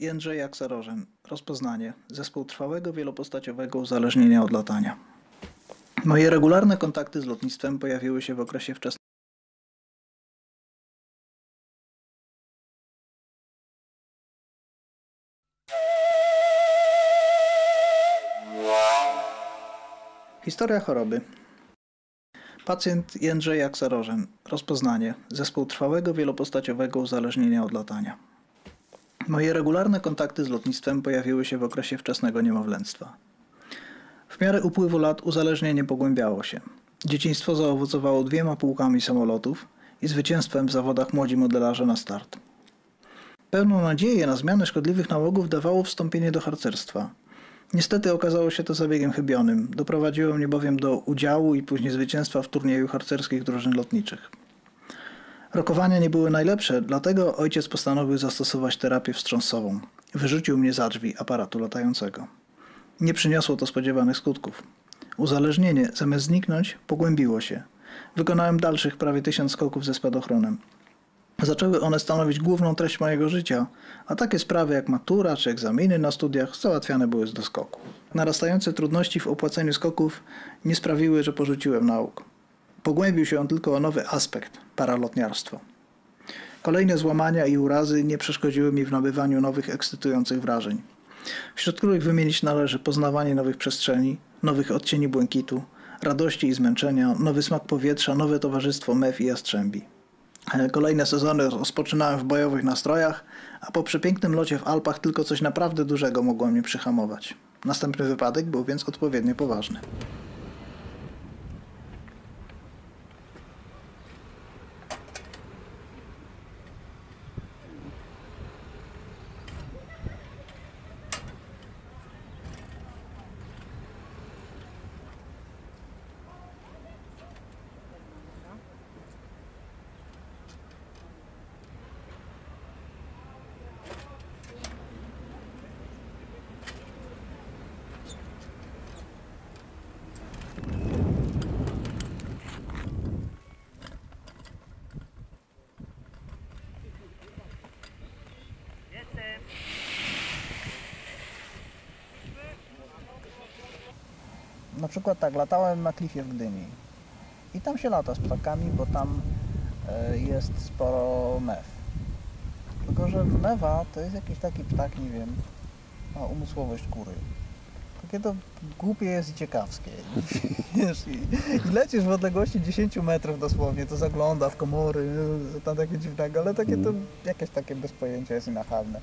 Jędrzej Aksarożen. Rozpoznanie. Zespół trwałego wielopostaciowego uzależnienia od latania. Moje regularne kontakty z lotnictwem pojawiły się w okresie wczesnym. Historia choroby. Pacjent Jędrzej Aksarożen. Rozpoznanie. Zespół trwałego wielopostaciowego uzależnienia od latania. Moje regularne kontakty z lotnictwem pojawiły się w okresie wczesnego niemowlęctwa. W miarę upływu lat uzależnienie pogłębiało się. Dzieciństwo zaowocowało dwiema pułkami samolotów i zwycięstwem w zawodach młodzi modelarze na start. Pełną nadzieję na zmianę szkodliwych nałogów dawało wstąpienie do harcerstwa. Niestety okazało się to zabiegiem chybionym. Doprowadziło mnie bowiem do udziału i później zwycięstwa w turnieju harcerskich drużyn lotniczych. Rokowania nie były najlepsze, dlatego ojciec postanowił zastosować terapię wstrząsową. Wyrzucił mnie za drzwi aparatu latającego. Nie przyniosło to spodziewanych skutków. Uzależnienie, zamiast zniknąć, pogłębiło się. Wykonałem dalszych prawie tysiąc skoków ze spadochronem. Zaczęły one stanowić główną treść mojego życia, a takie sprawy jak matura czy egzaminy na studiach załatwiane były z doskoku. Narastające trudności w opłaceniu skoków nie sprawiły, że porzuciłem nauk. Pogłębił się on tylko o nowy aspekt paralotniarstwo. Kolejne złamania i urazy nie przeszkodziły mi w nabywaniu nowych ekscytujących wrażeń, wśród których wymienić należy poznawanie nowych przestrzeni, nowych odcieni błękitu, radości i zmęczenia, nowy smak powietrza, nowe towarzystwo mew i jastrzębi. Kolejne sezony rozpoczynałem w bojowych nastrojach, a po przepięknym locie w Alpach tylko coś naprawdę dużego mogło mnie przyhamować. Następny wypadek był więc odpowiednio poważny. Na przykład tak, latałem na klifie w Gdyni i tam się lata z ptakami, bo tam e, jest sporo mew. Tylko, że mewa to jest jakiś taki ptak, nie wiem, ma umysłowość kury. Takie to głupie jest i ciekawskie. Wiesz, i, i lecisz w odległości 10 metrów dosłownie, to zagląda w komory, tam takie dziwnego, ale takie to jakieś takie bez pojęcia jest i nachalne.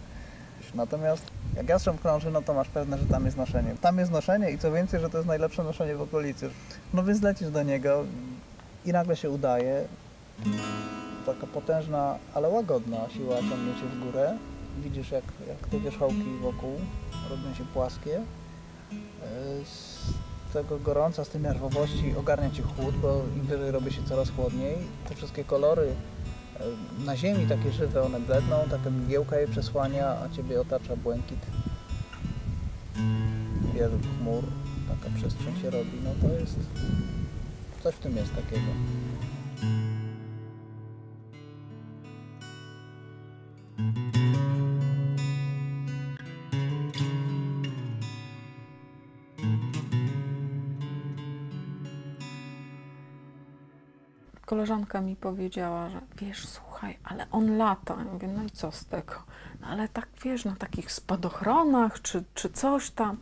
Natomiast jak jastrząb krąży, no to masz pewne, że tam jest noszenie. Tam jest noszenie i co więcej, że to jest najlepsze noszenie w okolicy. No więc lecisz do niego i nagle się udaje. Taka potężna, ale łagodna siła ciągnie cię w górę. Widzisz jak, jak te wierzchołki wokół robią się płaskie. Z tego gorąca, z tej nerwowości ogarnia cię chłód, bo im wyżej robi się coraz chłodniej. Te wszystkie kolory na ziemi takie żywe, one bledną, taka mgiełka je przesłania, a ciebie otacza błękit wielu chmur, taka przestrzeń się robi, no to jest, coś w tym jest takiego. Koleżanka mi powiedziała, że wiesz, słuchaj, ale on lata. Ja mówię, no i co z tego? No ale tak, wiesz, na takich spadochronach czy, czy coś tam.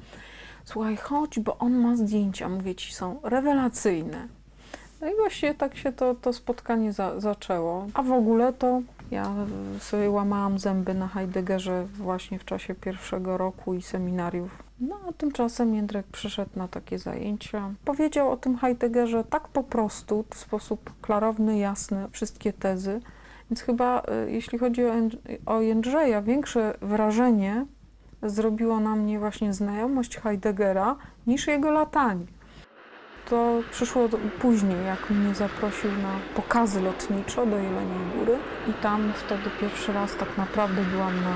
Słuchaj, chodź, bo on ma zdjęcia, mówię ci, są rewelacyjne. No i właśnie tak się to, to spotkanie za, zaczęło. A w ogóle to ja sobie łamałam zęby na Heideggerze właśnie w czasie pierwszego roku i seminariów. No a tymczasem Jędrek przyszedł na takie zajęcia. Powiedział o tym Heideggerze tak po prostu, w sposób klarowny, jasny, wszystkie tezy. Więc chyba y, jeśli chodzi o, Jędr- o Jędrzeja, większe wrażenie zrobiło na mnie właśnie znajomość Heideggera niż jego latanie. To przyszło później, jak mnie zaprosił na pokazy lotnicze do Jeleniej Góry i tam wtedy pierwszy raz tak naprawdę byłam na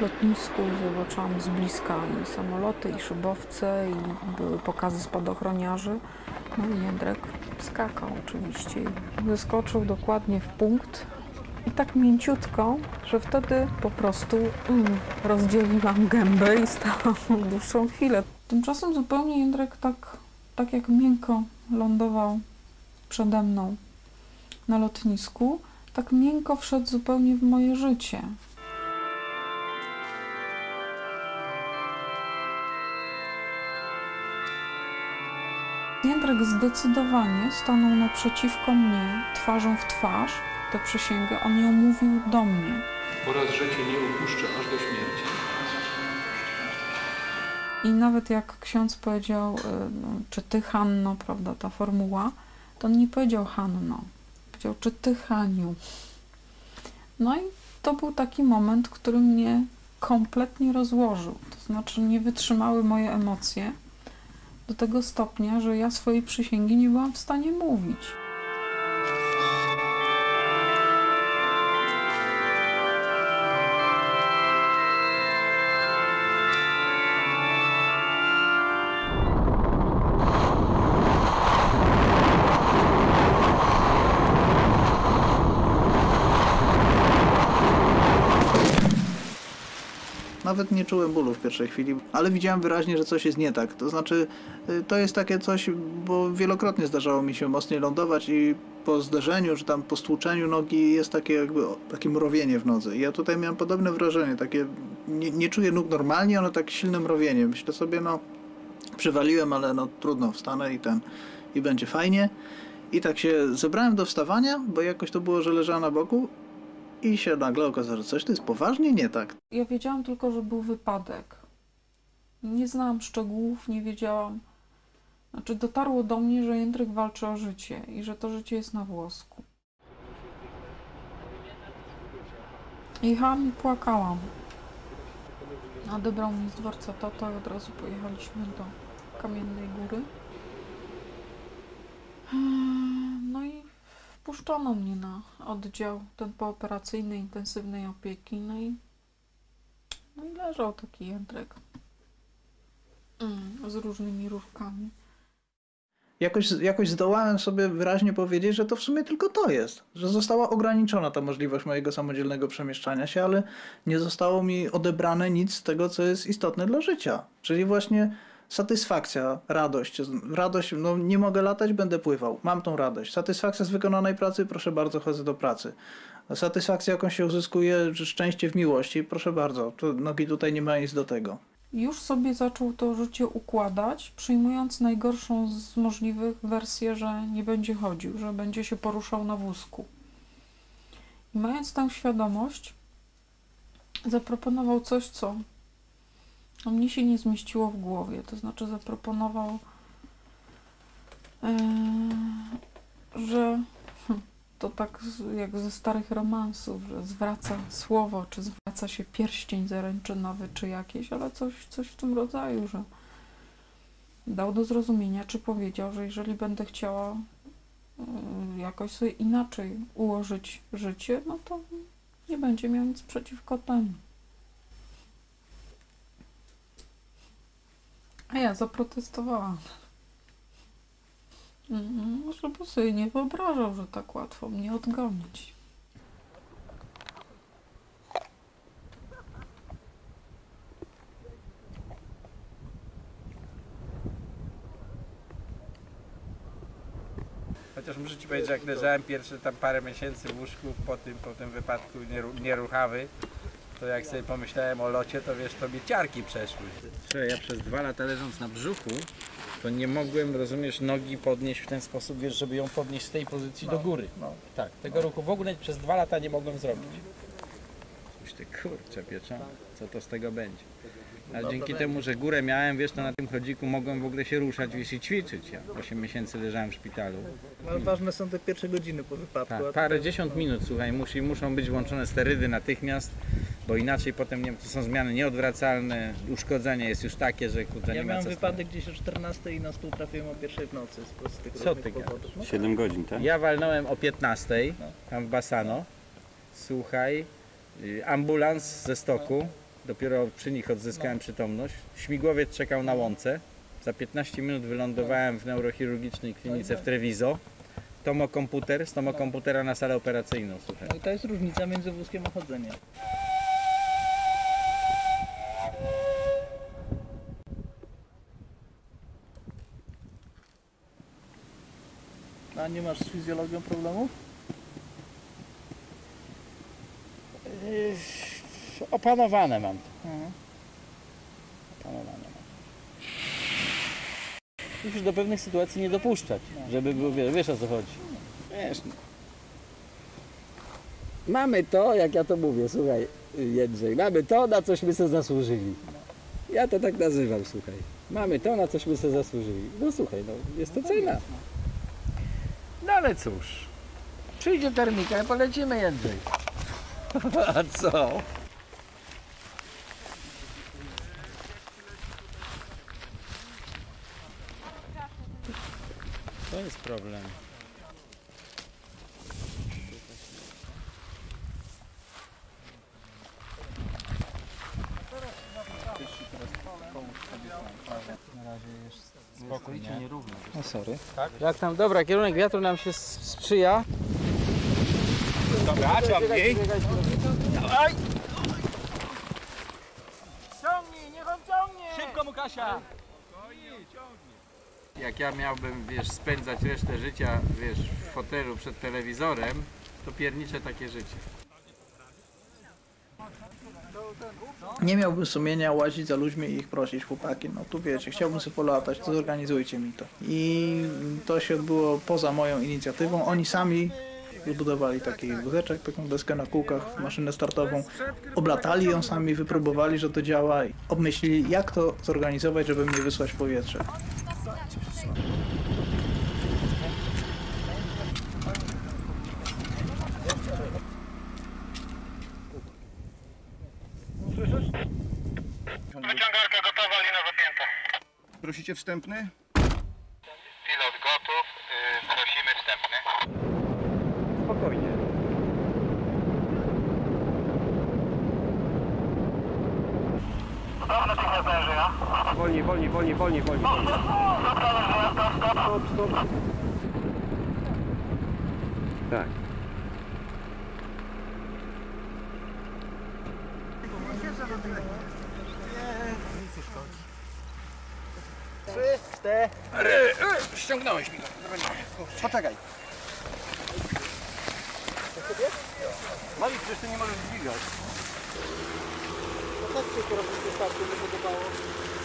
lotnisku zobaczyłam z bliska i samoloty, i szybowce, i były pokazy spadochroniarzy. No i Jędrek skakał oczywiście. Wyskoczył dokładnie w punkt i tak mięciutko, że wtedy po prostu mm, rozdzieliłam gębę i stałam dłuższą chwilę. Tymczasem zupełnie Jędrek tak, tak jak miękko lądował przede mną na lotnisku, tak miękko wszedł zupełnie w moje życie. Jędrek zdecydowanie stanął naprzeciwko mnie, twarzą w twarz, tę przysięgę, on ją mówił do mnie. oraz że Cię nie opuszczę aż do śmierci. I nawet jak ksiądz powiedział, y, no, czy ty Hanno, prawda, ta formuła, to on nie powiedział Hanno, powiedział, czy ty Haniu. No i to był taki moment, który mnie kompletnie rozłożył. To znaczy nie wytrzymały moje emocje do tego stopnia, że ja swojej przysięgi nie byłam w stanie mówić. Nawet nie czułem bólu w pierwszej chwili, ale widziałem wyraźnie, że coś jest nie tak. To znaczy, y, to jest takie coś, bo wielokrotnie zdarzało mi się mocniej lądować i po zderzeniu, czy tam po stłuczeniu nogi jest takie jakby takie mrowienie w nodze. I ja tutaj miałem podobne wrażenie, takie, nie, nie czuję nóg normalnie, ale tak silne mrowienie. Myślę sobie, no, przywaliłem, ale no trudno, wstanę i ten, i będzie fajnie. I tak się zebrałem do wstawania, bo jakoś to było, że leżałem na boku i się nagle okazało, że coś to jest poważnie nie tak. Ja wiedziałam tylko, że był wypadek. Nie znałam szczegółów, nie wiedziałam. Znaczy, dotarło do mnie, że Jędryk walczy o życie i że to życie jest na włosku. Jechałam i płakałam. Odebrał mnie z dworca tata i od razu pojechaliśmy do Kamiennej Góry. No i wpuszczono mnie na oddział ten pooperacyjny intensywnej opieki. No i, no i leżał taki Jędrek mm, z różnymi rurkami. jakoś, jakoś zdołałem sobie wyraźnie powiedzieć, że to w sumie tylko to jest. Że została ograniczona ta możliwość mojego samodzielnego przemieszczania się, ale nie zostało mi odebrane nic z tego, co jest istotne dla życia. Czyli właśnie satysfakcja, radość. Radość, no nie mogę latać, będę pływał. Mam tą radość. Satysfakcja z wykonanej pracy, proszę bardzo, chodzę do pracy. Satysfakcja, jaką się uzyskuje, szczęście w miłości, proszę bardzo. To nogi tutaj nie mają nic do tego. Już sobie zaczął to życie układać, przyjmując najgorszą z możliwych wersję, że nie będzie chodził, że będzie się poruszał na wózku. I mając tę świadomość, zaproponował coś, co no, mnie się nie zmieściło w głowie. To znaczy, zaproponował, e, że hm, to tak jak ze starych romansów, że zwraca słowo, czy zwraca się pierścień zaręczynowy, czy jakieś, ale coś, coś w tym rodzaju, że dał do zrozumienia, czy powiedział, że jeżeli będę chciała y, jakoś sobie inaczej ułożyć życie, no to nie będzie miał nic przeciwko temu. A ja zaprotestowałam. Mm, Żeby sobie nie wyobrażał, że tak łatwo mnie odgonić. Chociaż muszę ci powiedzieć, że jak leżałem pierwsze tam parę miesięcy w łóżku po tym, po tym wypadku nieru- nieruchawy, to jak sobie pomyślałem o locie, to wiesz, to mi ciarki przeszły. Ja przez dwa lata leżąc na brzuchu, to nie mogłem, rozumiesz, nogi podnieść w ten sposób, wiesz, żeby ją podnieść z tej pozycji do góry. No. Tak, tego ruchu w ogóle przez dwa lata nie mogłem zrobić. Myślę, kurczę pieczone, co to z tego będzie. Ale dzięki temu, że górę miałem, wiesz, to na tym chodziku mogłem w ogóle się ruszać, wiesz, i ćwiczyć. Ja 8 miesięcy leżałem w szpitalu. Ale ważne są te pierwsze godziny po wypadku. Tak, parę dziesiąt minut, słuchaj, musi, muszą być włączone sterydy natychmiast, bo inaczej potem nie, to są zmiany nieodwracalne, uszkodzenie jest już takie, że kurczę, Ja nie ma miałem co wypadek gdzieś o 14 i na stół trafiłem o pierwszej w nocy z, tych Co różnych ty gadasz? powodów. No, 7 godzin, tak? Ja walnąłem o 15 No. tam w Basano. Słuchaj, y, ambulans ze stoku, dopiero przy nich odzyskałem przytomność. Śmigłowiec czekał na łące. Za 15 minut wylądowałem w neurochirurgicznej klinice w Treviso. tomokomputer, z tomokomputera na salę operacyjną, słuchaj. No i to jest różnica między wózkiem a chodzeniem. A nie masz z fizjologią problemu? Yy, Opanowane mam to. Mhm. Opanowane mam. Musisz do pewnych sytuacji nie dopuszczać, żeby było, wiesz, wiesz o co chodzi. Wiesz, no. Mamy to, jak ja to mówię, słuchaj, Jędrzej, mamy to, na cośmy sobie zasłużyli. Ja to tak nazywam, słuchaj. Mamy to, na cośmy sobie zasłużyli. No słuchaj, no jest to cena. No ale cóż, przyjdzie termika i polecimy, Jędrzej. A co? To jest problem. Spokojnie, nierówno. No sorry. Jak tam, dobra, kierunek wiatru nam się sprzyja. Dobra, trzeba mniej. Szybko mu Kasia! Jak ja miałbym, wiesz, spędzać resztę życia, wiesz, w fotelu przed telewizorem, to pierniczę takie życie. Nie miałbym sumienia łazić za ludźmi i ich prosić, chłopaki, no tu wiecie, chciałbym sobie polatać, to zorganizujcie mi to. I to się odbyło poza moją inicjatywą. Oni sami zbudowali taki wózeczek, taką deskę na kółkach, maszynę startową. Oblatali ją sami, wypróbowali, że to działa i obmyślili, jak to zorganizować, żeby mnie wysłać w powietrze. Wyciągarka gotowa, lina zapięta. Prosicie wstępny? Pilot gotów, yy, prosimy wstępny. Spokojnie. Wolniej, wolniej, wolniej, wolniej, wolniej. Stop, stop. Tak. Ściągnąłeś mi go. Poczekaj. Malik, przecież ty nie możesz dźwigać.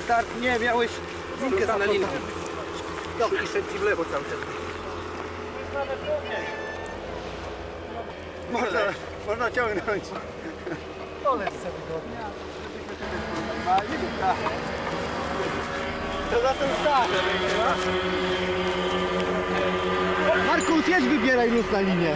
Start nie, miałeś linkę za linę. I szedł ci w lewo cały czas. Można, można ciągnąć. To za ten start. Markus, jedź wybieraj luz na linię.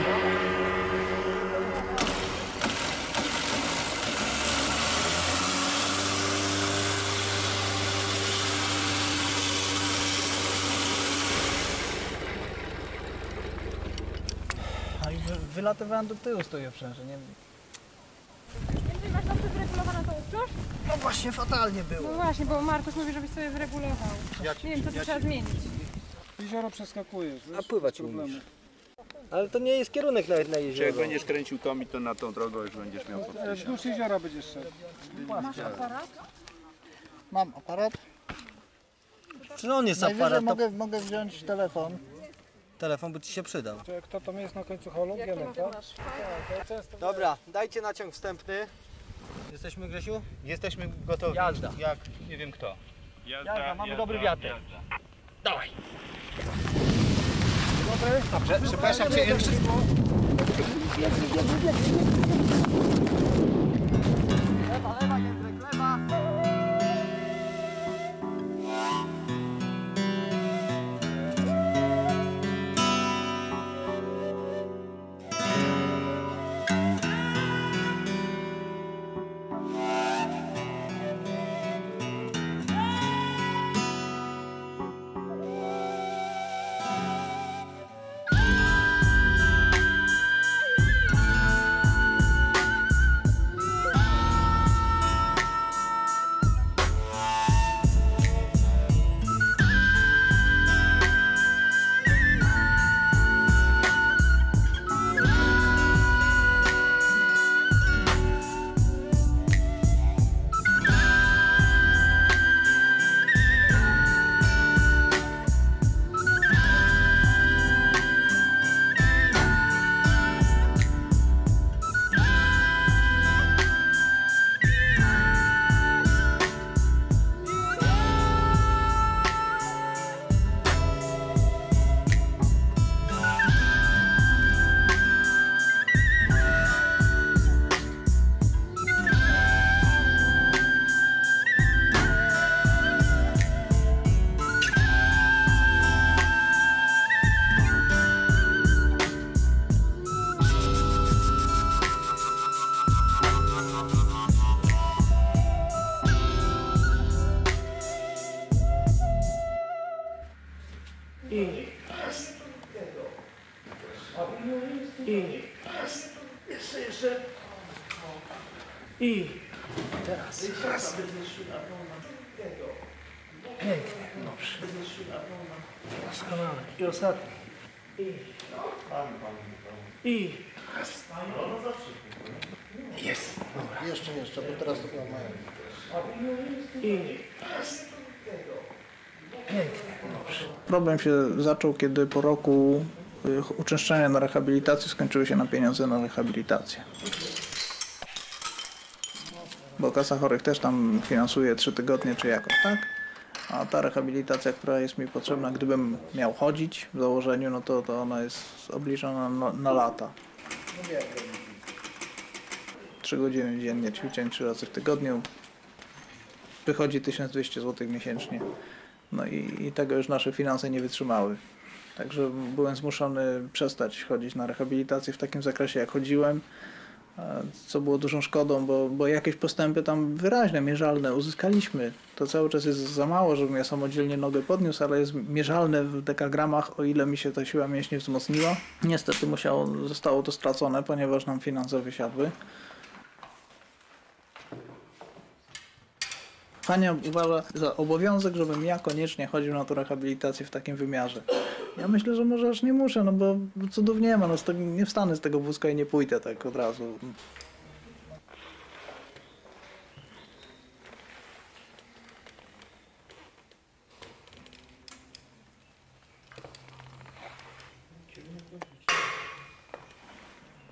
A i wy, wylatywałem do tyłu z tej obszarze, nie No właśnie fatalnie było. No właśnie, bo Markus mówi, żebyś sobie wyregulował. Nie wiem, co tu trzeba zmienić. Jezioro przeskakujesz, wiesz? A pływać umiesz. Ale to nie jest kierunek nawet na jezioro. Jak będziesz kręcił Tomi, to na tą drogę już będziesz miał Ale podpisane. wzdłuż jeziora będziesz szedł. Mam aparat. Czy on jest Najwyżej aparat, to mogę, mogę wziąć telefon. telefon by ci się przydał. Kto tam jest na końcu holu? Wiele, tak? Dobra, dajcie naciąg wstępny. Jesteśmy Grzesiu? Jesteśmy gotowi. Jazda. Jak? Nie wiem kto. Jazda, mamy dobry wiatr. Dobrze, przepraszam cię, jeszcze... Lewa, Problem się zaczął, kiedy po roku y, uczęszczania na rehabilitację skończyły się na pieniądze na rehabilitację. Bo Kasa Chorych też tam finansuje 3 tygodnie czy jakoś, tak? A ta rehabilitacja, która jest mi potrzebna, gdybym miał chodzić w założeniu, no to, to ona jest obliczona na, na lata. 3 godziny dziennie ćwiczeń 3 razy w tygodniu. Wychodzi 1200 zł miesięcznie. No i, i tego już nasze finanse nie wytrzymały. Także byłem zmuszony przestać chodzić na rehabilitację w takim zakresie, jak chodziłem, co było dużą szkodą, bo, bo jakieś postępy tam wyraźne, mierzalne uzyskaliśmy. To cały czas jest za mało, żebym ja samodzielnie nogę podniósł, ale jest mierzalne w dekagramach, o ile mi się ta siła mięśni wzmocniła. Niestety musiało, zostało to stracone, ponieważ nam finanse wysiadły. Hania uważa za obowiązek, żebym ja koniecznie chodził na tą rehabilitację w takim wymiarze. Ja myślę, że może aż nie muszę, no bo cudów nie ma, no nie wstanę z tego wózka i nie pójdę tak od razu.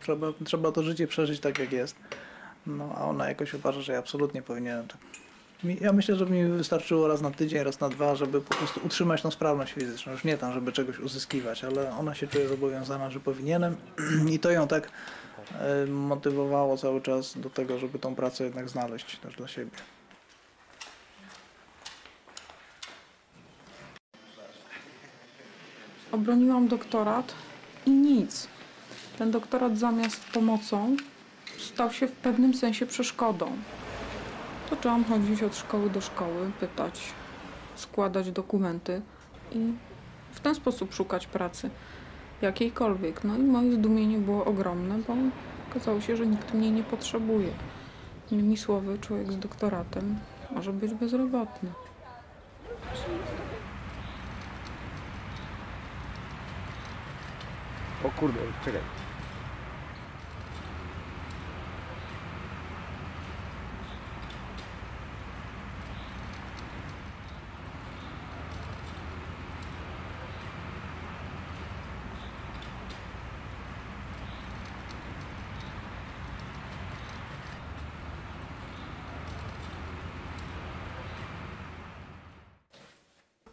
Trzeba, trzeba to życie przeżyć tak, jak jest. No, a ona jakoś uważa, że ja absolutnie powinienem Ja myślę, że mi wystarczyło raz na tydzień, raz na dwa, żeby po prostu utrzymać tą sprawność fizyczną. Już nie tam, żeby czegoś uzyskiwać, ale ona się czuje zobowiązana, że powinienem i to ją tak motywowało cały czas do tego, żeby tą pracę jednak znaleźć też dla siebie. Obroniłam doktorat i nic. Ten doktorat zamiast pomocą stał się w pewnym sensie przeszkodą. Zaczęłam chodzić od szkoły do szkoły, pytać, składać dokumenty i w ten sposób szukać pracy jakiejkolwiek. No i moje zdumienie było ogromne, bo okazało się, że nikt mnie nie potrzebuje. Innymi słowy, człowiek z doktoratem może być bezrobotny. O kurde, czekaj.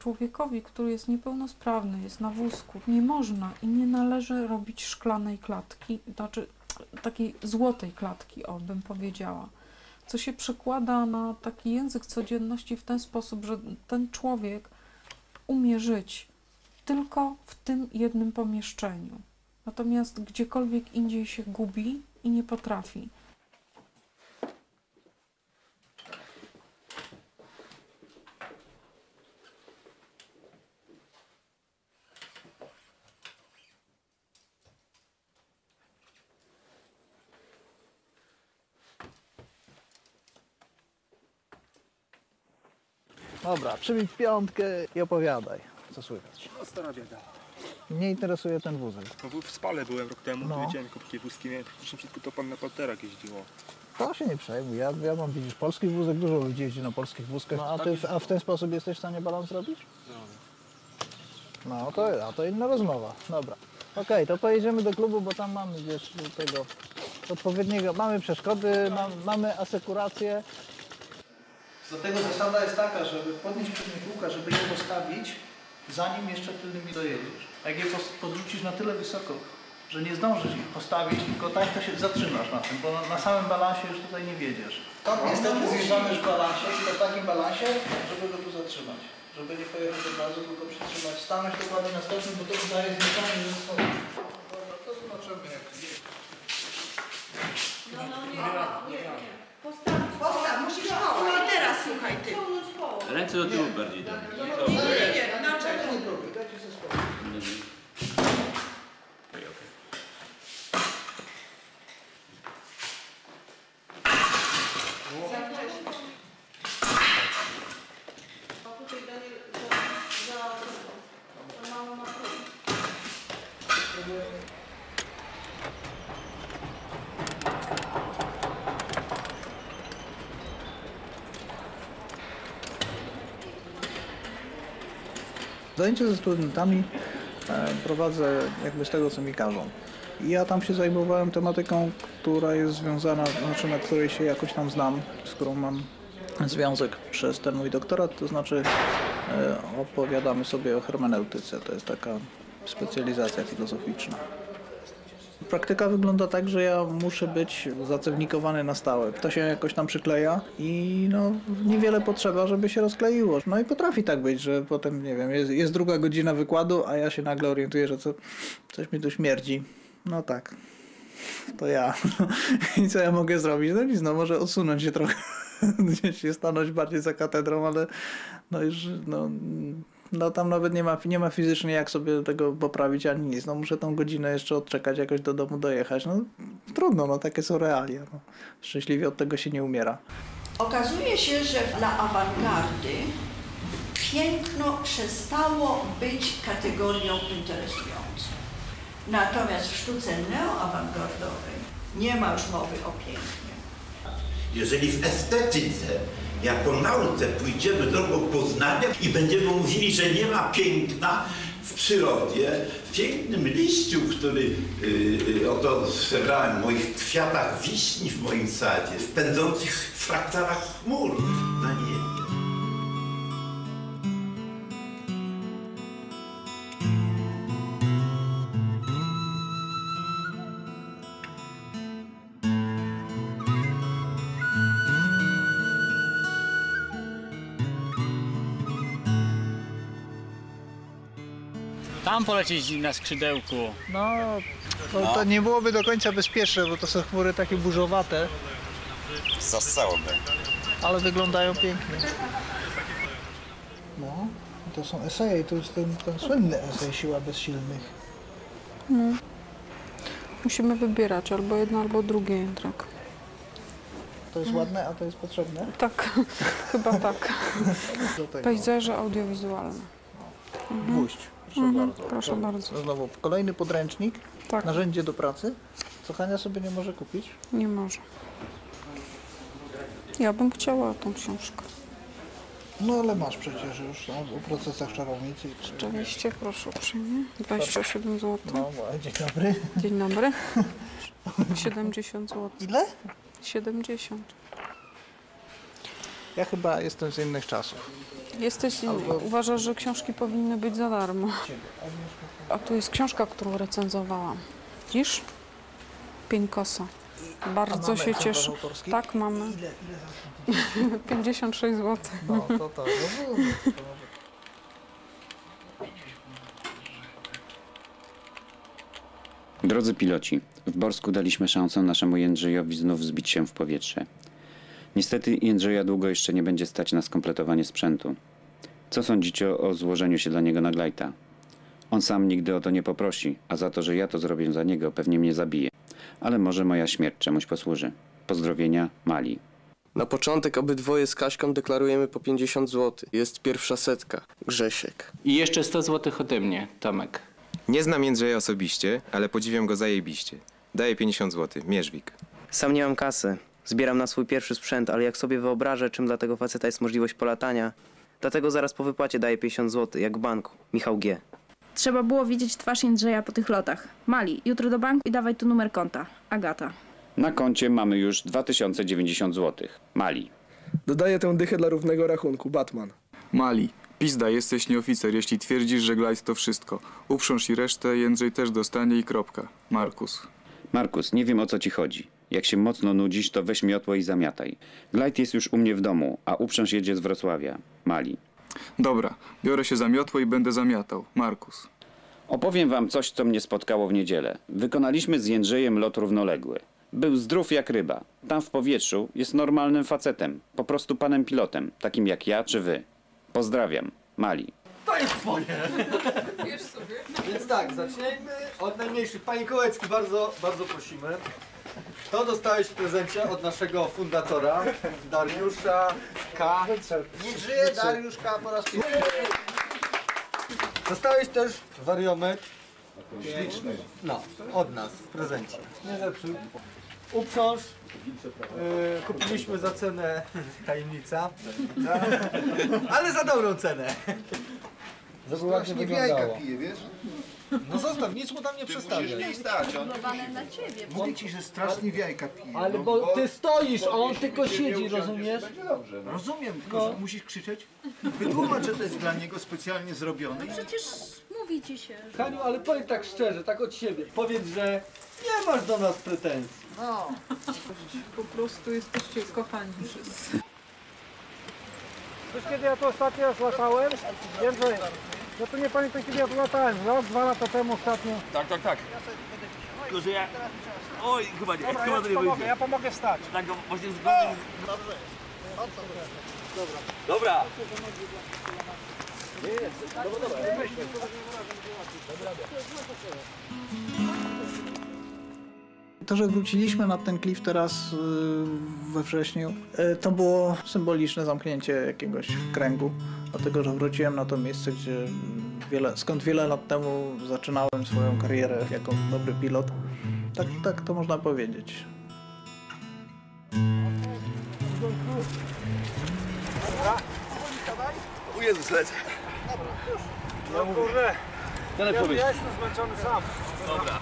Człowiekowi, który jest niepełnosprawny, jest na wózku, nie można i nie należy robić szklanej klatki, znaczy takiej złotej klatki, o bym powiedziała, co się przekłada na taki język codzienności w ten sposób, że ten człowiek umie żyć tylko w tym jednym pomieszczeniu. Natomiast gdziekolwiek indziej się gubi i nie potrafi. Dobra, przybij piątkę i opowiadaj, co słychać. No stara bieda. Mnie interesuje ten wózek. No w Spale byłem rok temu, No. no. wiedziałem krótkie wózki miałem. Praktycznie wszystko to pan na palterach jeździło. To się nie przejmuj. Ja, ja mam, widzisz, polski wózek, dużo ludzi jeździ na polskich wózkach. No, a, ty, a w ten sposób jesteś w stanie balans zrobić? No, to, a to inna rozmowa. Dobra. Okej, to pojedziemy do klubu, bo tam mamy, wiesz, tego odpowiedniego, mamy przeszkody, mam, mamy asekurację. Dlatego zasada jest taka, żeby podnieść przednie kółka, żeby je postawić, zanim jeszcze tylnymi dojedziesz. Jak je podrzucisz na tyle wysoko, że nie zdążysz ich postawić, tylko tak to się zatrzymasz na tym, bo na, na samym balansie już tutaj nie wiedziesz. Tam niestety zjeżdżamy w balansie, tylko w takim balansie, żeby go tu zatrzymać. Żeby nie pojechać od razu, tylko przytrzymać, stanąć dokładnie na stopniu, bo to daje zniszczenie ze sobą. To zobaczymy jak Postaw, musisz koło. No veramente. Renzo do tyłu bardziej tam. Nie, nie, nie, na czerwono. Thank you. Zajęcia ze studentami e, prowadzę jakby z tego, co mi każą. Ja tam się zajmowałem tematyką, która jest związana, znaczy na której się jakoś tam znam, z którą mam związek przez ten mój doktorat, to znaczy e, opowiadamy sobie o hermeneutyce. To jest taka specjalizacja filozoficzna. Praktyka wygląda tak, że ja muszę być zacewnikowany na stałe. To się jakoś tam przykleja i no, niewiele potrzeba, żeby się rozkleiło. No i potrafi tak być, że potem, nie wiem, jest, jest druga godzina wykładu, a ja się nagle orientuję, że co, coś mi tu śmierdzi. No tak, to ja. I co ja mogę zrobić? No nic, no może odsunąć się trochę, gdzieś się stanąć bardziej za katedrą, ale no już, no, no tam nawet nie ma, nie ma fizycznie jak sobie tego poprawić ani nic. No muszę tą godzinę jeszcze odczekać, jakoś do domu dojechać. No trudno, no takie są realia. No. Szczęśliwie od tego się nie umiera. Okazuje się, że dla awangardy piękno przestało być kategorią interesującą. Natomiast w sztuce neoawangardowej nie ma już mowy o pięknie. Jeżeli w estetyce jako nauce pójdziemy drogą poznania i będziemy mówili, że nie ma piękna w przyrodzie, w pięknym liściu, który yy, oto zebrałem w moich kwiatach wiśni w moim sadzie, w pędzących fraktalach chmur na niebie. Tam polecieć na skrzydełku. No, to, to nie byłoby do końca bezpieczne, bo to są chmury takie burzowate, Zasałoby. ale wyglądają pięknie. No, to są eseje, to jest ten, ten słynny esej Siła Bezsilnych. Musimy wybierać albo jedno, albo drugie, Jędrek. To jest ładne, a to jest potrzebne. Tak, chyba tak. Do tego. Pejzaże audiowizualne. Gwóźdź. Proszę Mhm, bardzo. proszę To- bardzo. Znowu kolejny podręcznik, Tak, narzędzie do pracy, co Hania sobie nie może kupić. nie może. Ja bym chciała tą książkę. No ale masz przecież już no, o procesach czarownicy. i- Rzeczywiście, proszę uprzejmie. 27 zł. No, bo- dzień dobry. Dzień dobry. 70 zł. Ile? 70. Ja chyba jestem z innych czasów. Jesteś, uważasz, że książki powinny być za darmo. A tu jest książka, którą recenzowałam. Widzisz? Pieńkosa. Bardzo się cieszę. Tak, mamy. 56 zł. No to to. rozumiem. Drodzy piloci, w Borsku daliśmy szansę naszemu Jędrzejowi znów zbić się w powietrze. Niestety Jędrzeja długo jeszcze nie będzie stać na skompletowanie sprzętu. Co sądzicie o złożeniu się dla niego na glajta? On sam nigdy o to nie poprosi, a za to, że ja to zrobię za niego, pewnie mnie zabije. Ale może moja śmierć czemuś posłuży. Pozdrowienia, Mali. Na początek obydwoje z Kaśką deklarujemy po 50 zł. Jest pierwsza setka. Grzesiek. I jeszcze 100 zł ode mnie, Tomek. Nie znam Jędrzeja osobiście, ale podziwiam go zajebiście. Daję 50 zł. Mierzwik. Sam nie mam kasy. Zbieram na swój pierwszy sprzęt, ale jak sobie wyobrażę, czym dla tego faceta jest możliwość polatania, dlatego zaraz po wypłacie daję 50 zł, jak w banku. Michał G. Trzeba było widzieć twarz Jędrzeja po tych lotach. Mali, jutro do banku i dawaj tu numer konta. Agata. Na koncie mamy już 2090 zł. Mali. Dodaję tę dychę dla równego rachunku. Batman. Mali, pizda, jesteś nieoficer, jeśli twierdzisz, że glajt to wszystko. Uprząż i resztę, Jędrzej też dostanie i kropka. Markus. Markus, nie wiem o co ci chodzi. Jak się mocno nudzisz, to weź miotło i zamiataj. Glajt jest już u mnie w domu, a uprząż jedzie z Wrocławia. Mali. Dobra, biorę się za miotło i będę zamiatał. Markus. Opowiem wam coś, co mnie spotkało w niedzielę. Wykonaliśmy z Jędrzejem lot równoległy. Był zdrów jak ryba. Tam w powietrzu jest normalnym facetem. Po prostu panem pilotem, takim jak ja czy wy. Pozdrawiam. Mali. Więc tak, zaczniemy od najmniejszych. Panie Kołecki, bardzo, bardzo prosimy. To dostałeś w prezencie od naszego fundatora, Dariusza K. Niech żyje Dariusz K. po raz pierwszy. Dostałeś też wariomet Śliczny. No, od nas w prezencie. Nie zepsuł. Uprząż. Yy, kupiliśmy za cenę tajemnica. Ale za dobrą cenę. Żeby ładnie wyglądało. pije, wiesz? No zostaw, nic mu tam nie przestawia. nie stać. On na ciebie. mówi ci, że strasznie w jajka pije. Ale no. bo ty stoisz, a on tylko siedzi, rozumiesz? Rozumiem, tylko że musisz krzyczeć. Wytłumacz, że to jest dla niego specjalnie zrobione. i- Przecież mówi ci się, że... Kaniu, ale powiedz tak szczerze, tak od siebie. Powiedz, że nie masz do nas pretensji. No. Po prostu jesteście kochani wszyscy. Wiesz kiedy ja tu ostatnio raz latałem? Jędrzej, no to nie pamiętam kiedy ja tu latałem. Rok, dwa lata temu ostatnio. Tak, tak, tak. Tylko, że ja... Oj, chyba nie, Dobra, chyba ja to ci nie pomogę, wyjdzie. ja pomogę wstać. Tak, go właśnie zgodnie... Dobra. To, że wróciliśmy na ten klif teraz y, we wrześniu, y, to było symboliczne zamknięcie jakiegoś kręgu, dlatego że wróciłem na to miejsce, gdzie wiele, skąd wiele lat temu zaczynałem swoją karierę jako dobry pilot. Tak, tak to można powiedzieć. O Jezus, lecę. No kurde. Ja, powiedz. ja jestem zmęczony sam. Dobra.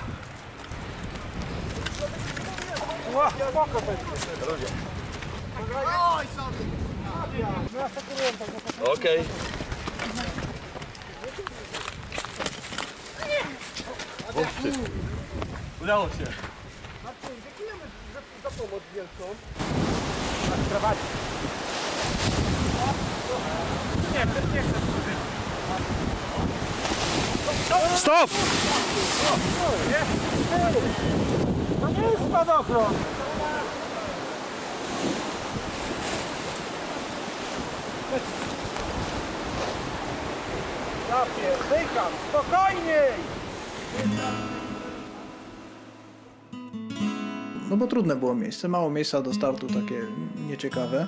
Ła, spoko będzie. Oj, sorry. Okej. Chodźcie. Udało się. Marcin, dziękujemy za, za pomoc wielką. Tak, prowadzi. Nie, nie chcę. Stop! Nie jest spadochron. Ja pierdykam, spokojniej! No bo trudne było miejsce, mało miejsca do startu, takie nieciekawe.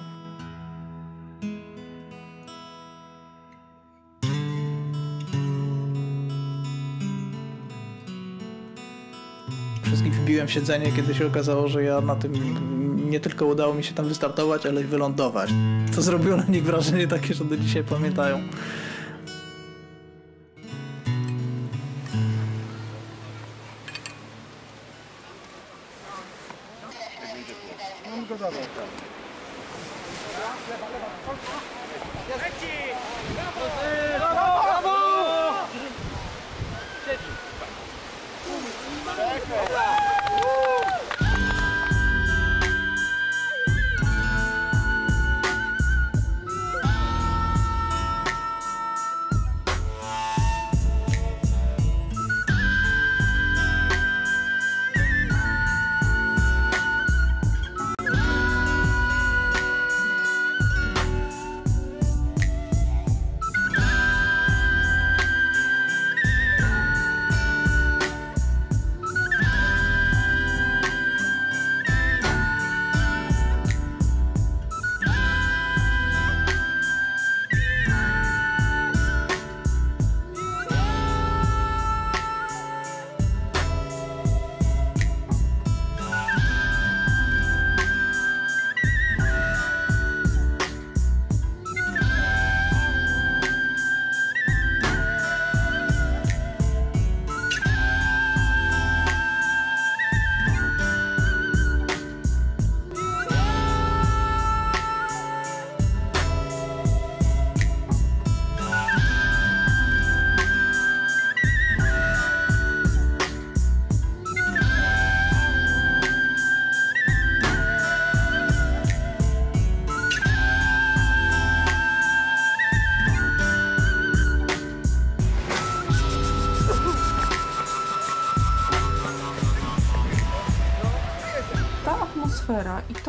W siedzenie, kiedy się okazało, że ja na tym nie tylko udało mi się tam wystartować, ale i wylądować. To zrobiło na nich wrażenie takie, że do dzisiaj pamiętają.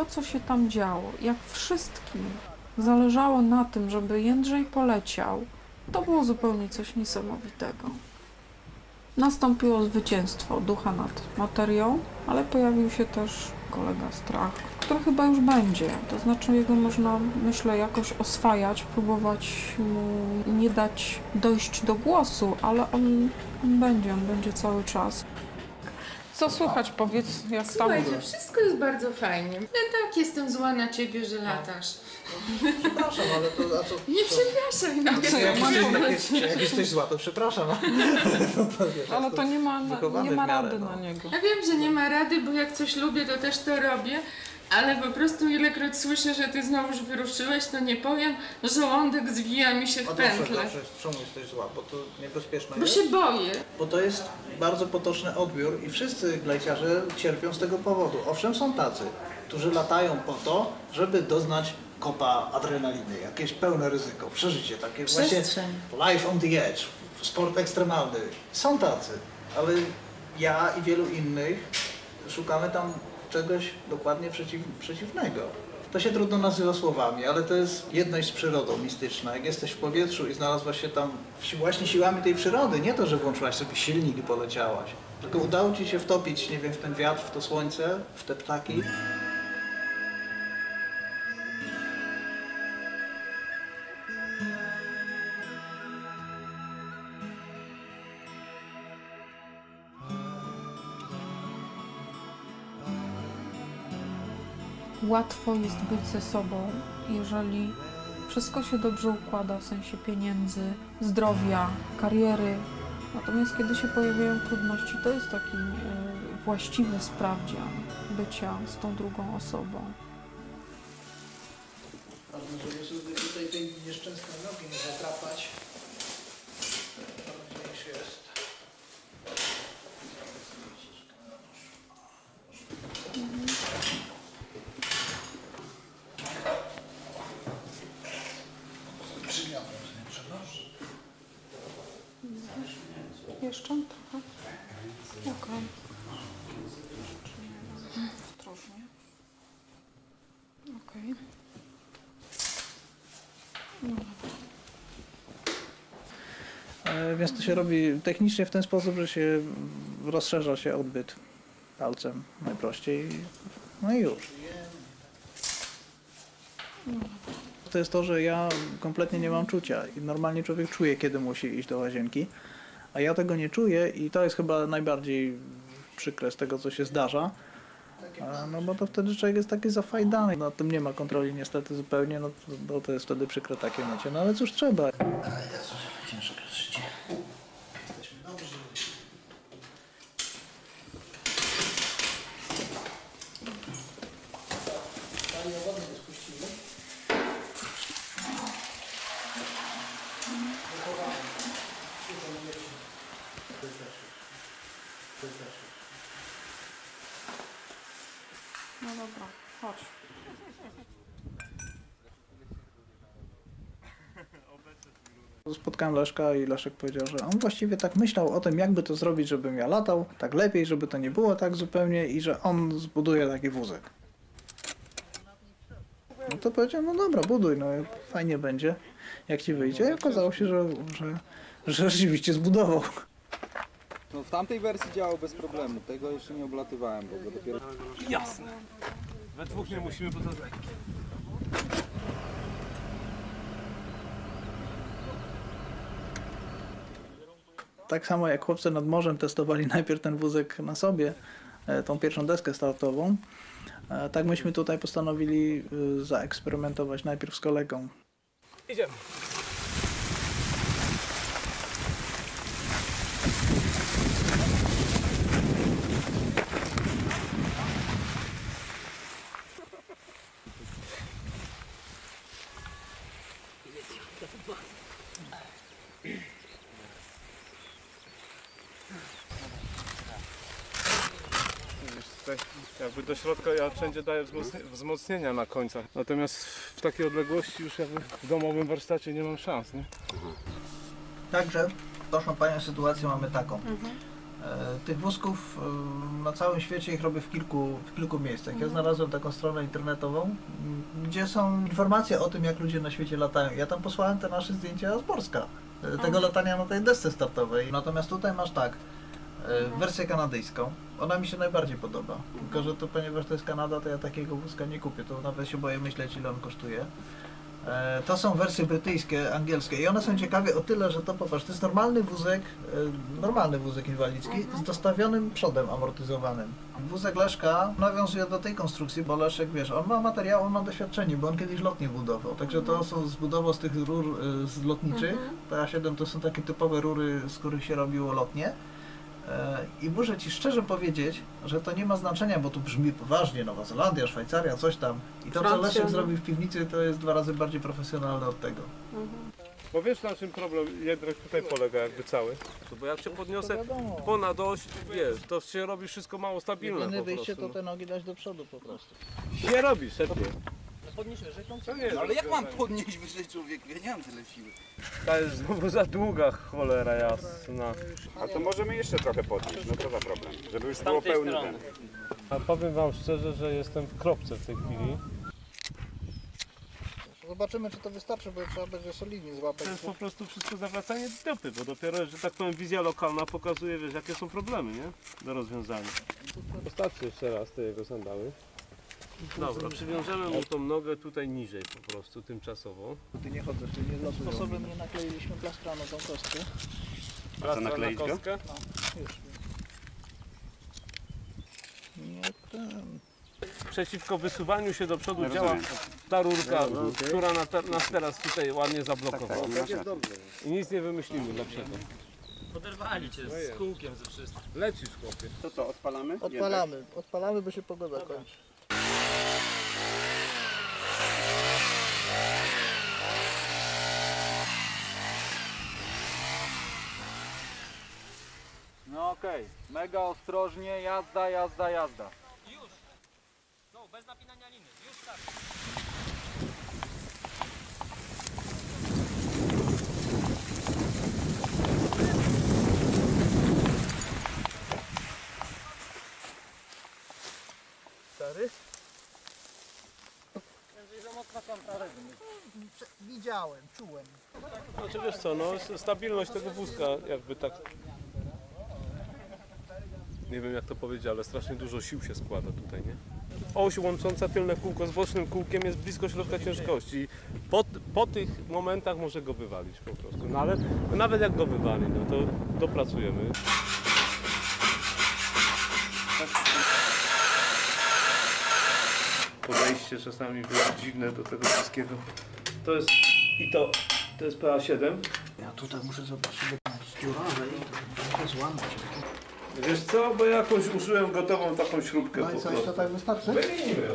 To, co się tam działo, jak wszystkim zależało na tym, żeby Jędrzej poleciał, to było zupełnie coś niesamowitego. Nastąpiło zwycięstwo ducha nad materią, ale pojawił się też kolega strach, który chyba już będzie. To znaczy jego można, myślę, jakoś oswajać, próbować mu nie dać dojść do głosu, ale on, on będzie, on będzie cały czas. Co słychać, powiedz, jak tam... Słuchajcie, wszystko jest bardzo fajnie. No tak, jestem zła na ciebie, że latasz. Przepraszam, ale to... A co, Nie przepraszaj na co, jak, jak, jak jesteś zła, to przepraszam. No, to, wiesz, Ale to nie ma, nie ma rady no. na niego. Ja wiem, że nie ma rady, bo jak coś lubię, to też to robię. Ale po prostu ilekroć słyszę, że ty znowuż wyruszyłeś, to nie powiem, żołądek zwija mi się w A dobrze, pętle. dobrze, czemu jesteś zła? Bo to niebezpieczne Bo jest? się boję. Bo to jest bardzo potoczny odbiór i wszyscy glejciarze cierpią z tego powodu. Owszem, są tacy, którzy latają po to, żeby doznać kopa adrenaliny, jakieś pełne ryzyko, przeżycie, takie Przestrzeń. właśnie life on the edge, sport ekstremalny. Są tacy, ale ja i wielu innych szukamy tam czegoś dokładnie przeciw, przeciwnego. To się trudno nazywa słowami, ale to jest jedność z przyrodą mistyczna. Jak jesteś w powietrzu i znalazłaś się tam właśnie siłami tej przyrody, nie to, że włączyłaś sobie silnik i poleciałaś, tylko udało ci się wtopić, nie wiem, w ten wiatr, w to słońce, w te ptaki. Łatwo jest być ze sobą, jeżeli wszystko się dobrze układa w sensie pieniędzy, zdrowia, kariery. Natomiast kiedy się pojawiają trudności, to jest taki e, właściwy sprawdzian bycia z tą drugą osobą. Ważne, żeby sobie tutaj tej nieszczęsnej nogi nie zatrapać. Ważniejsze jest. Przygniotłem sobie trzeba. Jeszcze trochę? Okej. Ostrożnie. Okej. No. E, Więc to się robi technicznie w ten sposób, że się rozszerza się odbyt palcem najprościej. No i już. To jest to, że ja kompletnie nie mam czucia normalnie człowiek czuje, kiedy musi iść do łazienki, a ja tego nie czuję i to jest chyba najbardziej przykre z tego, co się zdarza. A, No bo to wtedy człowiek jest taki zafajdany, nad tym nie ma kontroli niestety zupełnie, no to, to jest wtedy przykre takie mycie, no ale cóż trzeba. Jezus, ciężkie życie. Jesteśmy dobrzy. Paliwo wody nie spuścimy. Wychowamy. To jest zaszły. To jest zaszły. No dobra, chodź. Spotkałem Leszka i Leszek powiedział, że on właściwie tak myślał o tym, jakby to zrobić, żebym ja latał tak lepiej, żeby to nie było tak zupełnie i że on zbuduje taki wózek. No to powiedział, no dobra, buduj, no fajnie będzie, jak ci wyjdzie. I okazało się, że, że, że rzeczywiście zbudował. No w tamtej wersji działał bez problemu, tego jeszcze nie oblatywałem, bo dopiero... Jasne. We dwóch nie musimy, bo to Tak samo jak chłopcy nad morzem testowali najpierw ten wózek na sobie, e, tą pierwszą deskę startową, e, tak myśmy tutaj postanowili e, zaeksperymentować najpierw z kolegą. Idziemy. Widzisz, tutaj jakby do środka ja wszędzie daję wzmocnie- wzmocnienia na końcach. Natomiast w takiej odległości już jakby w domowym warsztacie nie mam szans, nie? Także naszą panią sytuację mamy taką. E, Tych wózków e, na całym świecie ich robię w kilku, w kilku miejscach. Ja znalazłem taką stronę internetową, m, gdzie są informacje o tym, jak ludzie na świecie latają. Ja tam posłałem te nasze zdjęcia z Borska, e, tego latania na tej desce startowej. Natomiast tutaj masz tak, wersję kanadyjską. Ona mi się najbardziej podoba. Tylko, że to ponieważ to jest Kanada, to ja takiego wózka nie kupię. To nawet się boję myśleć, ile on kosztuje. E, To są wersje brytyjskie, angielskie i one są ciekawe o tyle, że to popatrz, to jest normalny wózek, e, normalny wózek inwalidzki z dostawionym przodem amortyzowanym. Wózek Leszka nawiązuje do tej konstrukcji, bo Leszek, wiesz, on ma materiał, on ma doświadczenie, bo on kiedyś lotnie budował, także to są zbudował z tych rur e, z lotniczych, te A7 to są takie typowe rury, z których się robiło lotnie. E, I muszę Ci szczerze powiedzieć, że to nie ma znaczenia, bo tu brzmi poważnie, Nowa Zelandia, Szwajcaria, coś tam. I to, co Leszek no. zrobił w piwnicy, to jest dwa razy bardziej profesjonalne od tego. Bo wiesz na czym problem jednak tutaj polega jakby cały? To bo jak się podniosę ponad oś, wiesz, to się robi wszystko mało stabilne Jedyne po wyjście to te nogi dać do przodu po prostu. Nie robisz, szefie. Podnieś wyżej tą To nie jest Ale jak mam podnieść wyżej człowieku? Ja nie mam tyle siły. Ta jest znowu za długa, cholera jasna. A to możemy jeszcze trochę podnieść, no to za problem. Żeby już było pełny ten. A powiem wam szczerze, że jestem w kropce w tej chwili. Zobaczymy, czy to wystarczy, bo trzeba będzie solidnie złapać. To jest po prostu wszystko zawracanie dupy, bo dopiero, że tak powiem, wizja lokalna pokazuje, wiesz, jakie są problemy, nie? Do rozwiązania. Wystarczy jeszcze raz te jego sandały. Dobra, przywiążemy mu tą nogę tutaj niżej po prostu, tymczasowo. Ty nie chodzę, ty nie losują. Sposobem nie nakleiliśmy plastra na tą kostkę. A co, nakleić go? No, już. Nie ten. Przeciwko wysuwaniu się do przodu Ja działa ta rurka, No, która na te, nas teraz tutaj ładnie zablokowała. Tak, tak, tak jest dobrze. I nic nie wymyślimy lepszego. Poderwali cię z kółkiem ze wszystkim. Lecisz chłopie. To co, odpalamy? Odpalamy, odpalamy, bo się pogoda kończy. Okej, mega ostrożnie, jazda, jazda, jazda. No, bez napinania liny. Już tak. Stary? Widziałem, czułem. Znaczy wiesz co, no stabilność tego wózka jakby tak... Nie wiem jak to powiedzieć, ale strasznie dużo sił się składa tutaj, nie? Oś łącząca tylne kółko z bocznym kółkiem jest blisko środka ciężkości po, po tych momentach może go wywalić po prostu. No ale nawet jak go wywali, no to dopracujemy. Podejście czasami jest dziwne do tego wszystkiego. To jest i to, to jest PA7. Ja tutaj muszę zobaczyć, bo tam jest dziurawe i to złamać. Wiesz co, bo jakąś użyłem gotową taką śrubkę No i po co, prostu. tak wystarczy? Wymienimy ją.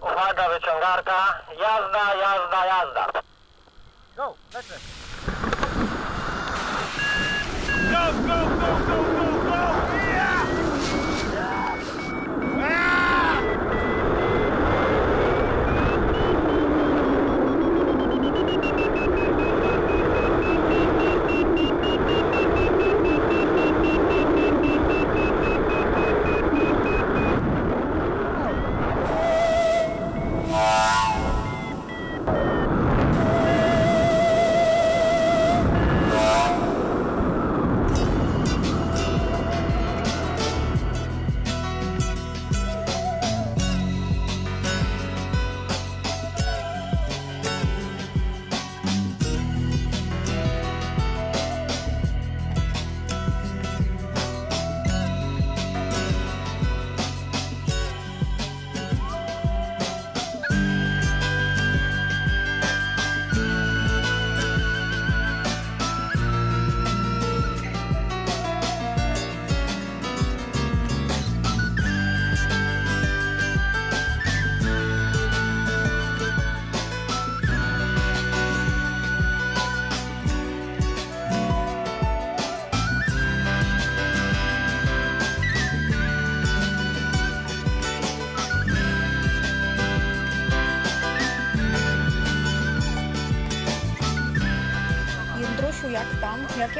Uwaga, wyciągarka. Jazda, jazda, jazda. Go, lecę. Go, go,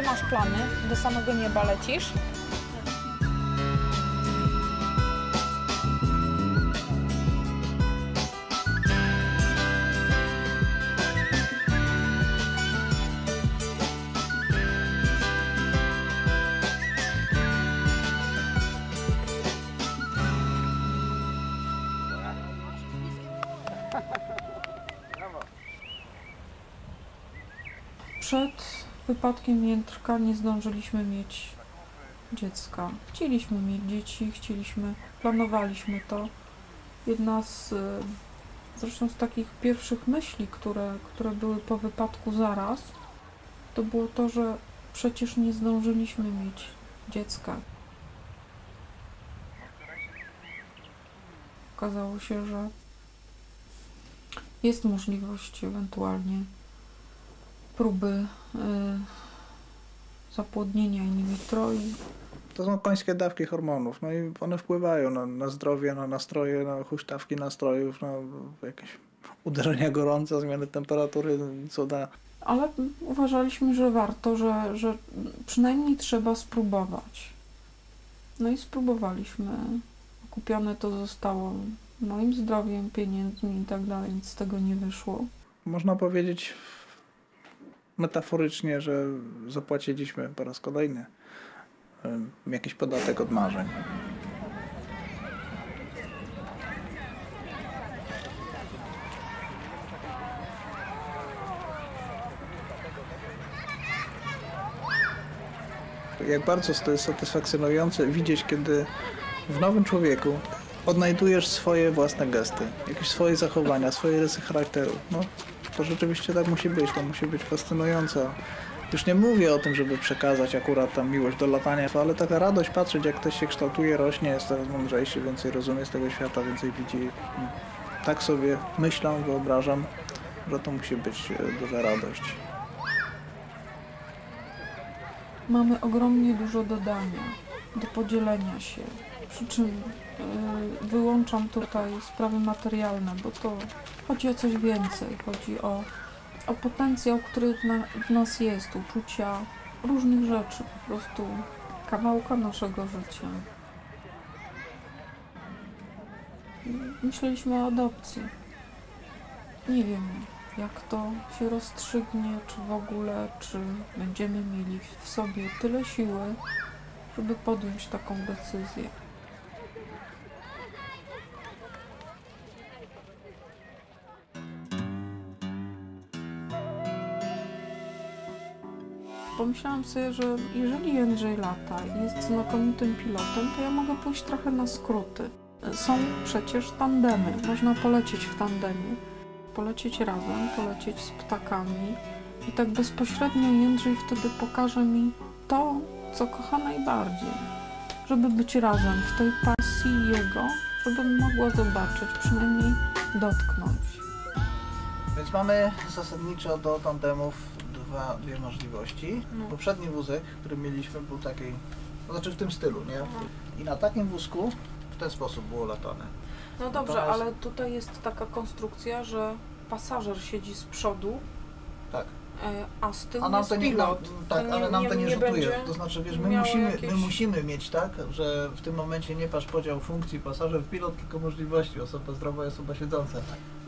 jakie masz plany? Do samego nieba lecisz? przed wypadkiem Jędrka nie zdążyliśmy mieć dziecka. Chcieliśmy mieć dzieci, chcieliśmy, planowaliśmy to. Jedna z zresztą z takich pierwszych myśli, które, które były po wypadku zaraz, to było to, że przecież nie zdążyliśmy mieć dziecka. Okazało się, że jest możliwość ewentualnie próby y, zapłodnienia in vitro i To są końskie dawki hormonów, no i one wpływają na, na zdrowie, na nastroje, na huśtawki nastrojów, na jakieś uderzenia gorące, zmiany temperatury, cuda. Ale uważaliśmy, że warto, że, że przynajmniej trzeba spróbować. No i spróbowaliśmy. Kupione to zostało moim zdrowiem, pieniędzmi i tak dalej, nic z tego nie wyszło. Można powiedzieć metaforycznie, że zapłaciliśmy po raz kolejny jakiś podatek od marzeń. Jak bardzo to jest satysfakcjonujące widzieć, kiedy w nowym człowieku odnajdujesz swoje własne gesty, jakieś swoje zachowania, swoje rysy charakteru. No, to rzeczywiście tak musi być, to musi być fascynujące. Już nie mówię o tym, żeby przekazać akurat tam miłość do latania, ale taka radość patrzeć, jak ktoś się kształtuje, rośnie, jest coraz mądrzejszy, więcej rozumie z tego świata, więcej widzi. Tak sobie myślę, wyobrażam, że to musi być e, duża radość. Mamy ogromnie dużo dodania, do podzielenia się. Przy czym y, wyłączam tutaj sprawy materialne, bo to chodzi o coś więcej. Chodzi o, o potencjał, który w, na, w nas jest, uczucia różnych rzeczy, po prostu kawałka naszego życia. Myśleliśmy o adopcji. Nie wiem, jak to się rozstrzygnie, czy w ogóle, czy będziemy mieli w sobie tyle siły, żeby podjąć taką decyzję. Pomyślałam sobie, że jeżeli Jędrzej lata jest znakomitym pilotem, to ja mogę pójść trochę na skróty. Są przecież tandemy, można polecieć w tandemie polecieć razem, polecieć z ptakami i tak bezpośrednio Jędrzej wtedy pokaże mi to, co kocha najbardziej. Żeby być razem w tej pasji jego, żebym mogła zobaczyć, przynajmniej dotknąć. Więc mamy zasadniczo do tandemów dwa, dwie możliwości. No. Poprzedni wózek, który mieliśmy, był taki, to znaczy w tym stylu, nie? I na takim wózku w ten sposób było latane. No dobrze, Natomiast- ale tutaj jest taka konstrukcja, że pasażer siedzi z przodu, Tak. e, a z tyłu A nam jest to nie, nam, tak, To ale nam to nie, rzutuje. będzie To znaczy, wiesz, my musimy, jakieś- my musimy mieć tak, że w tym momencie nie pasz podział funkcji pasażer, pilot, tylko możliwości, osoba zdrowa i osoba siedząca.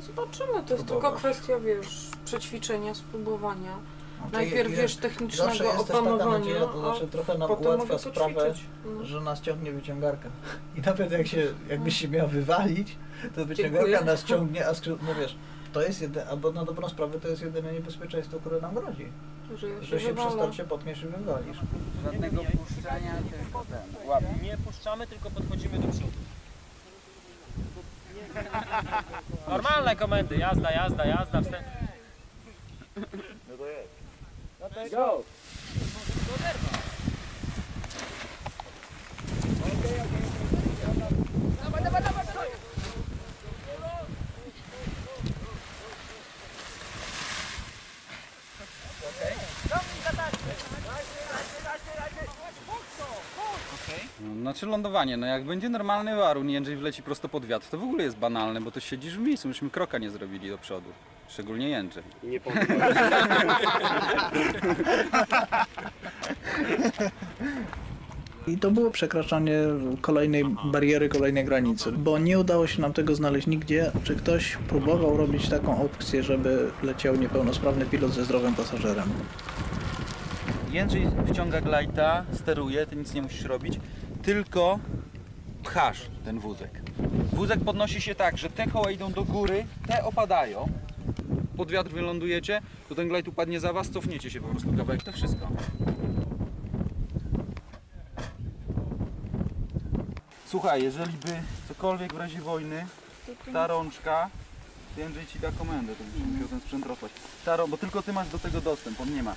Zobaczymy, to jest tylko kwestia, wiesz, przećwiczenia, spróbowania. Najpierw, wiesz, technicznego Zawsze jest też taka opanowania, nadzieja, to znaczy a trochę nam potem ułatwia mogę sprawę, poćwiczyć. No. że nas ciągnie wyciągarka. I nawet jak się, jakbyś się miał wywalić, to wyciągarka Dziękuję. nas ciągnie, a skrzydło, no wiesz, to jest jedyne, albo na dobrą sprawę to jest jedyne niebezpieczeństwo, które nam grozi. Że ja się Że się wywalę. przy starcie potkniesz i wywalisz. Żadnego puszczania, tylko ten. Łapie. Nie puszczamy, tylko podchodzimy do przodu. Normalne komendy, jazda, jazda, jazda, wstęp. Go! Dawaj, dawaj, dawaj, dawaj! No, Znaczy lądowanie, no jak będzie normalny warun i Jędrzej wleci prosto pod wiatr, to w ogóle jest banalne, bo to siedzisz w miejscu, myśmy kroka nie zrobili do przodu. Szczególnie Jędrzej. Nie I to było przekraczanie kolejnej bariery, kolejnej granicy, bo nie udało się nam tego znaleźć nigdzie. Czy ktoś próbował robić taką opcję, żeby leciał niepełnosprawny pilot ze zdrowym pasażerem? Jędrzej wciąga glajta, steruje, ty nic nie musisz robić, tylko pchasz ten wózek. Wózek podnosi się tak, że te koła idą do góry, te opadają pod wiatr wylądujecie, to ten glajt upadnie za was, cofniecie się po prostu kawałek, to wszystko. Słuchaj, jeżeli by cokolwiek w razie wojny, ta rączka, to Jędrzej ci da komendę, to byś musiał ten sprzęt rozwać. Ta bo tylko ty masz do tego dostęp, on nie ma.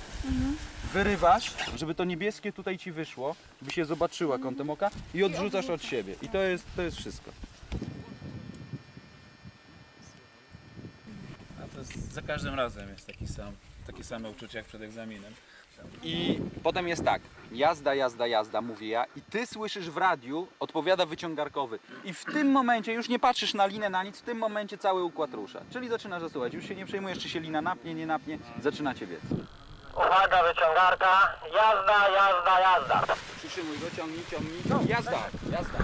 Wyrywasz, żeby to niebieskie tutaj ci wyszło, żeby się zobaczyła kątem oka i odrzucasz od siebie. I to jest, to jest wszystko. A to jest, za każdym razem jest taki sam, takie same uczucie jak przed egzaminem. I potem jest tak, jazda, jazda, jazda, mówię ja i ty słyszysz w radiu, odpowiada wyciągarkowy. I w tym momencie już nie patrzysz na linę, na nic, w tym momencie cały układ rusza. Czyli zaczynasz zasuwać, już się nie przejmujesz, czy się lina napnie, nie napnie, zaczynacie biec. Uwaga, wyciągarka. Jazda, jazda, jazda. Przytrzymuj go, ciągnij, ciągnij, jazda, jazda.